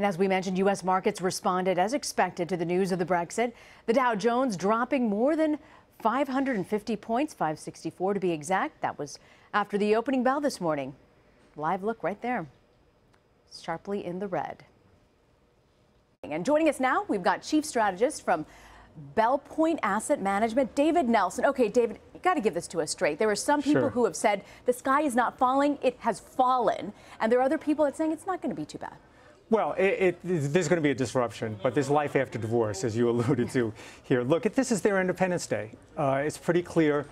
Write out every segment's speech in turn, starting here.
And as we mentioned, U.S. markets responded as expected to the news of the Brexit. The Dow Jones dropping more than 550 points, 564 to be exact. That was after the opening bell this morning. Live look right there, sharply in the red. And joining us now, we've got chief strategist from Belpointe Asset Management, David Nelson. Okay, David, you got to give this to us straight. There are some people Sure. who have said the sky is not falling, it has fallen. And there are other people that are saying it's not going to be too bad. Well, it, it, there's going to be a disruption, but there's life after divorce, as you alluded to here. Look, this is their Independence Day. Uh, it's pretty clear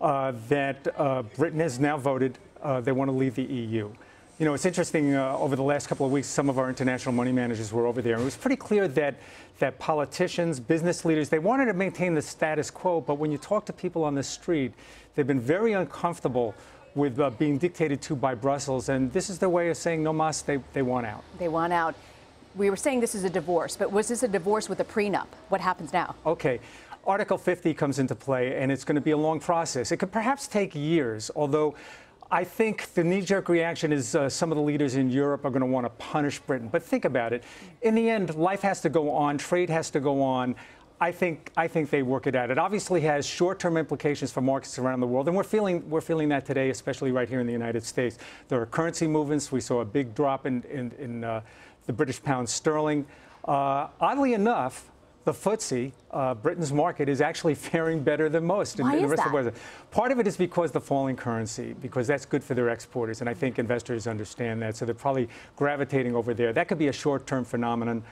uh, that uh, Britain has now voted uh, they want to leave the EU. You know, it's interesting. Uh, over the last couple of weeks, some of our international money managers were over there, and it was pretty clear that that politicians, business leaders, they wanted to maintain the status quo. But when you talk to people on the street, they've been very uncomfortable with uh, being dictated to by Brussels, and this is their way of saying no mas. They they want out. They want out. We were saying this is a divorce, but was this a divorce with a prenup? What happens now? Okay. Article 50 comes into play, and it's going to be a long process. It could perhaps take years, although I think the knee jerk reaction is uh, some of the leaders in Europe are going to want to punish Britain. But think about it. In the end, life has to go on, trade has to go on. I think, I think they work it out. It obviously has short-term implications for markets around the world, and we're feeling, we're feeling that today, especially right here in the United States. There are currency movements. We saw a big drop in, in, in uh, the British pound sterling. Uh, oddly enough, the FTSE, uh, Britain's market, is actually faring better than most in, in the rest of the that? world. Part of it is because the falling currency, because that's good for their exporters, and I think investors understand that. So they're probably gravitating over there. That could be a short-term phenomenon.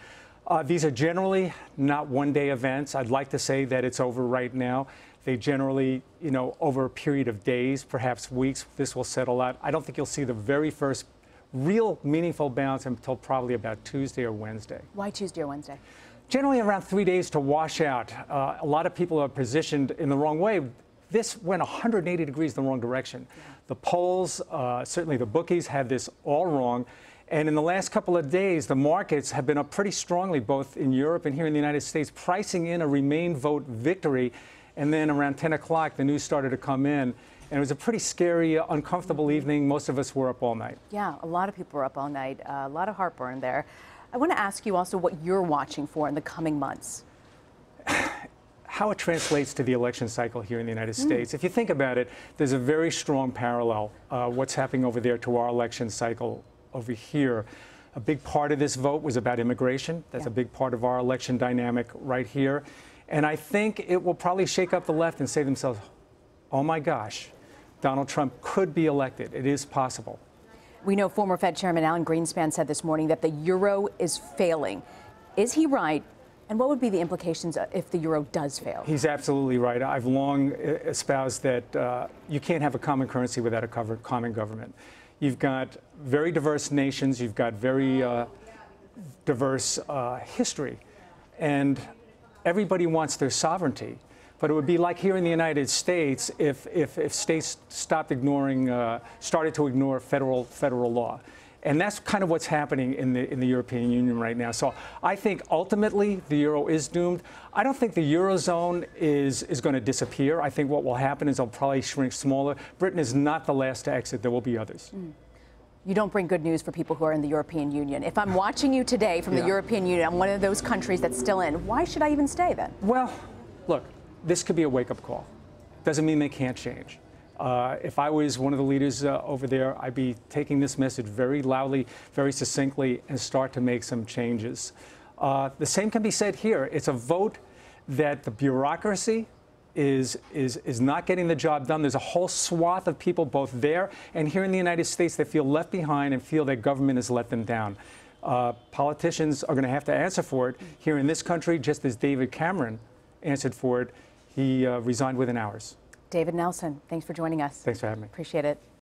Uh, these are generally not one-day events. I'd like to say that it's over right now. They generally, you know, over a period of days, perhaps weeks, this will settle out. I don't think you'll see the very first real meaningful bounce until probably about Tuesday or Wednesday Why Tuesday or Wednesday? generally around three days to wash out. Uh, a lot of people are positioned in the wrong way. This went 180 degrees the wrong direction. The polls, uh, certainly the bookies, had this all wrong. And in the last couple of days, the markets have been up pretty strongly, both in Europe and here in the United States, pricing in a Remain vote victory. And then around 10 o'clock, the news started to come in. And it was a pretty scary, uncomfortable evening. Most of us were up all night. Yeah, a lot of people were up all night. Uh, a lot of heartburn there. I want to ask you also what you're watching for in the coming months. how it translates to the election cycle here in the United States. If you think about it, there's a very strong parallel, uh, what's happening over there to our election cycle over here. A big part of this vote was about immigration. That's Yeah. a big part of our election dynamic right here. And I think it will probably shake up the left and say to themselves, oh my gosh, Donald Trump could be elected. It is possible. We know former Fed Chairman Alan Greenspan said this morning that the euro is failing. Is he right? And what would be the implications if the euro does fail? He's absolutely right. I've long uh, espoused that uh, you can't have a common currency without a cover- common government. You've got very diverse nations, you've got very uh, diverse uh, history, and everybody wants their sovereignty. But it would be like here in the United States if, if, if states stopped ignoring, uh, started to ignore federal, federal law. And that's kind of what's happening in the, in the European Union right now. So I think ultimately the euro is doomed. I don't think the eurozone is, is going to disappear. I think what will happen is it'll probably shrink smaller. Britain is not the last to exit. There will be others. Hmm. You don't bring good news for people who are in the European Union. If I'm watching you today from the European Union, I'm one of those countries that's still in. Why should I even stay then? Well, look, this could be a wake-up call. Doesn't mean they can't change. Uh, if I was one of the leaders uh, over there, I'd be taking this message very loudly, very succinctly, and start to make some changes. Uh, the same can be said here. It's a vote that the bureaucracy is, is, is not getting the job done. There's a whole swath of people, both there and here in the United States, that feel left behind and feel that government has let them down. Uh, politicians are going to have to answer for it here in this country, just as David Cameron answered for it. He uh, resigned within hours. David Nelson, thanks for joining us. Thanks for having me. Appreciate it.